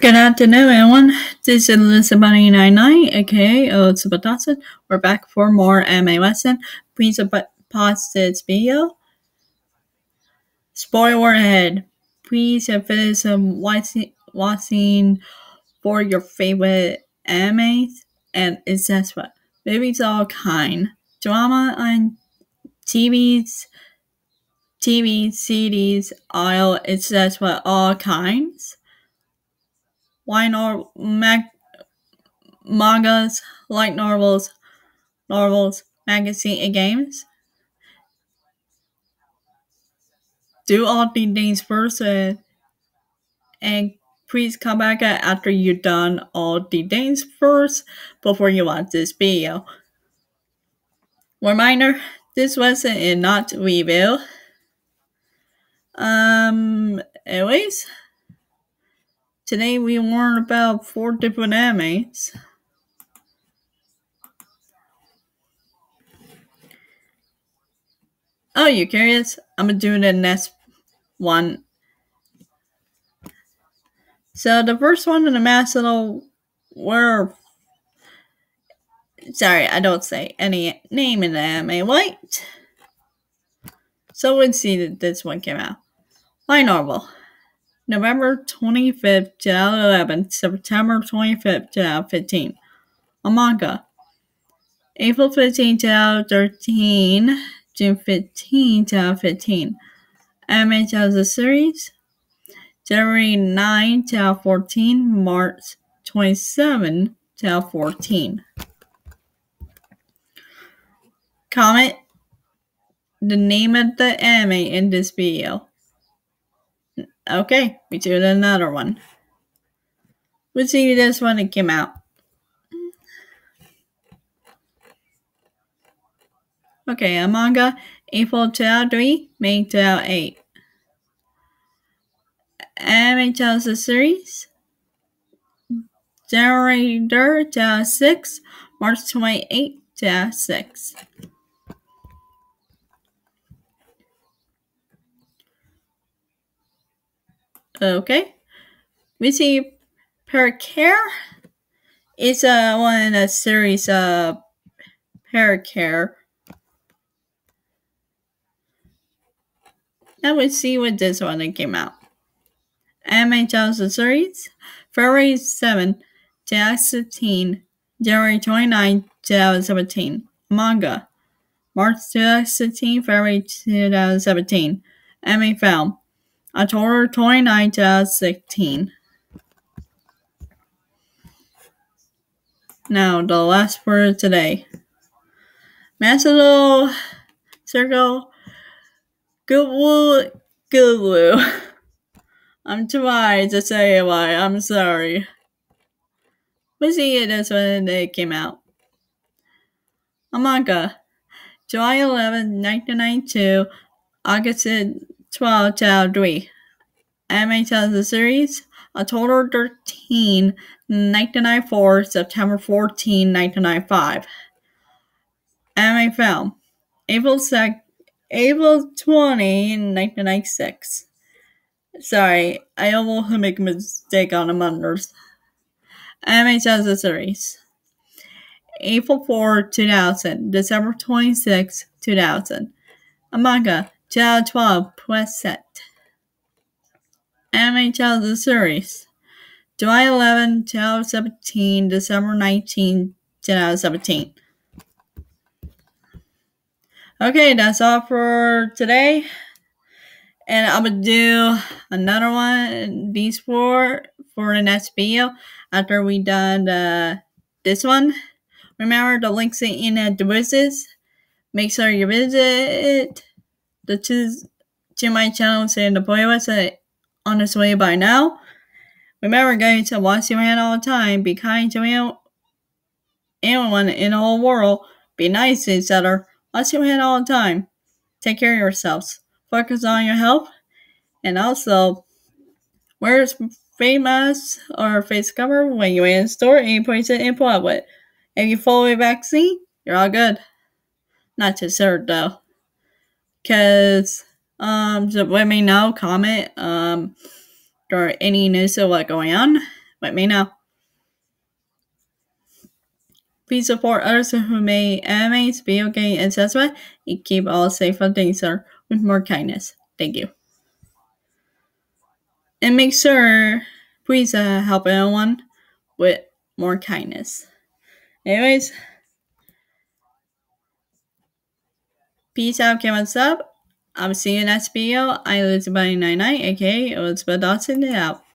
Good afternoon, everyone. This is Elizabeth99, aka Elizabeth Dawson. We're back for more anime lesson. Please pause this video. Spoiler ahead. Please finish um, watching, for your favorite animes, and what? Movies all kind. Drama on TVs, TV, CDs, all, what? All kinds why not mag- mangas, light novels, novels, magazine, and games? Do all the things first uh, and please come back after you've done all the things first before you watch this video. Reminder, this lesson is not review. Um, anyways. Today we learn about four different animes. Oh, you curious? I'm gonna do the next one. So the first one in the Maslow were sorry, I don't say any name in the anime, right? So let's see that this one came out. My novel. November 25th, 2011, September 25th, 2015. A manga. April 15, 2013, June 15, 2015. Anime tells the series. January 9, 2014, March 27, 2014. Comment the name of the anime in this video. Okay, we do another one. We'll see this one it came out. Okay, a manga, April 2003, May 2008. Anime tells the series. January 3rd, 2006, March 28, 2006. Okay. We see PreCure is uh, one in a series of PreCure. Now we see what this one came out. Anime Johnson series, February 7, 2016, January 29, 2017. Manga, March 2016, February 2017. Anime film, October 29, 2016. Uh, now, the last word today. Masado Circle Goodwood Goodwoo. I'm trying to say why, I'm sorry. We see it as when it came out. A manga. Uh, July 11, 1992, August 12 to 3. Anime tells the series. October 13, 1994, September 14, 1995. Anime film. April, sec- April 20, 1996. Sorry, I almost make a mistake on the tells the series. April 4, 2000, December 26, 2000. A manga, 2012 press set. Anime the series. July 11, 2017, December 19, 2017. Okay, that's all for today. And I'm gonna do another one, these four, for the next video after we done uh, this one. Remember the links in the description. Make sure you visit the two to my channel saying the playlist on his way by now. Remember, going to wash your hand all the time. Be kind to anyone in the whole world. Be nice to each other. Wash your hand all the time. Take care of yourselves. Focus on your health. And also, wear face mask or face cover when you're in the store and you place it in public. If you follow a vaccine, you're all good. Not too sure though. Because, um, let me know, comment, um, or any news of what going on. let me know. Please support others who make animes, video games, etc. and keep all safe and things. danger with more kindness. Thank you. And make sure, please uh, help everyone with more kindness. Anyways, peace out, give us up. I'll see you next video. I'm Elizabeth99, aka Elizabeth Dawson, out.